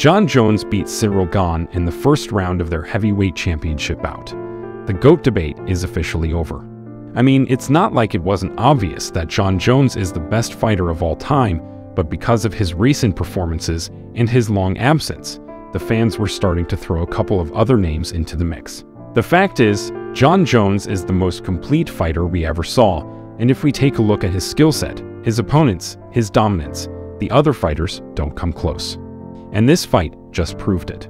Jon Jones beat Ciryl Gane in the first round of their heavyweight championship bout. The GOAT debate is officially over. I mean, it's not like it wasn't obvious that Jon Jones is the best fighter of all time, but because of his recent performances and his long absence, the fans were starting to throw a couple of other names into the mix. The fact is, Jon Jones is the most complete fighter we ever saw, and if we take a look at his skill set, his opponents, his dominance, the other fighters don't come close and this fight just proved it.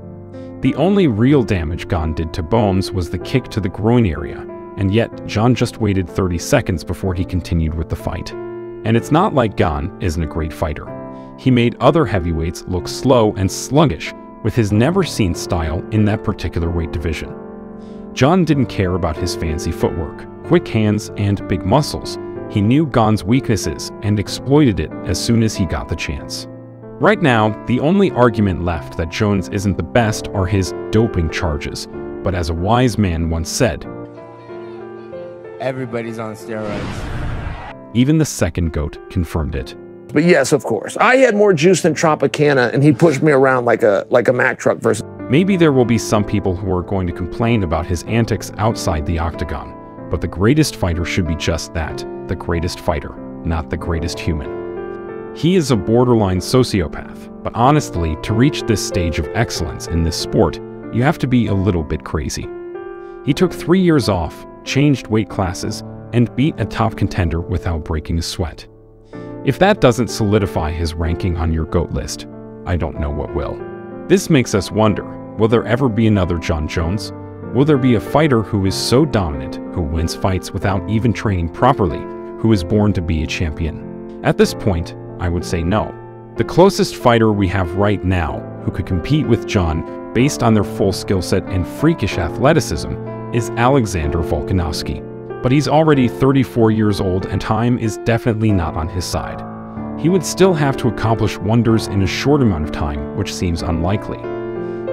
The only real damage Gane did to Bones was the kick to the groin area, and yet Jon just waited 30 seconds before he continued with the fight. And it's not like Gane isn't a great fighter. He made other heavyweights look slow and sluggish with his never-seen style in that particular weight division. Jon didn't care about his fancy footwork, quick hands, and big muscles. He knew Gane's weaknesses and exploited it as soon as he got the chance. Right now, the only argument left that Jones isn't the best are his doping charges, but as a wise man once said, Everybody's on steroids. Even the second GOAT confirmed it. But yes, of course. I had more juice than Tropicana, and he pushed me around like a like a Mack truck versus. Maybe there will be some people who are going to complain about his antics outside the octagon, but the greatest fighter should be just that, the greatest fighter, not the greatest human. He is a borderline sociopath, but honestly, to reach this stage of excellence in this sport, you have to be a little bit crazy. He took three years off, changed weight classes, and beat a top contender without breaking a sweat. If that doesn't solidify his ranking on your GOAT list, I don't know what will. This makes us wonder, will there ever be another Jon Jones? Will there be a fighter who is so dominant, who wins fights without even training properly, who is born to be a champion? At this point, I would say no. The closest fighter we have right now who could compete with Jon based on their full skill set and freakish athleticism is Alexander Volkanovski. But he's already 34 years old and time is definitely not on his side. He would still have to accomplish wonders in a short amount of time, which seems unlikely.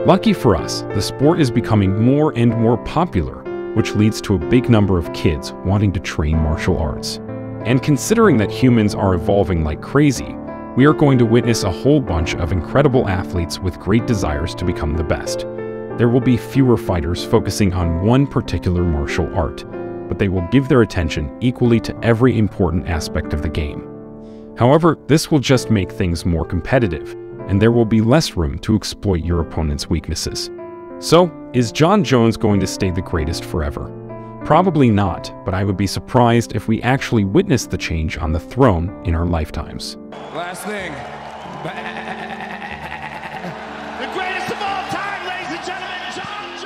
Lucky for us, the sport is becoming more and more popular, which leads to a big number of kids wanting to train martial arts. And considering that humans are evolving like crazy, we are going to witness a whole bunch of incredible athletes with great desires to become the best. There will be fewer fighters focusing on one particular martial art, but they will give their attention equally to every important aspect of the game. However, this will just make things more competitive, and there will be less room to exploit your opponent's weaknesses. So, is Jon Jones going to stay the greatest forever? Probably not, but I would be surprised if we actually witnessed the change on the throne in our lifetimes. Last thing. The greatest of all time, ladies and gentlemen, Jon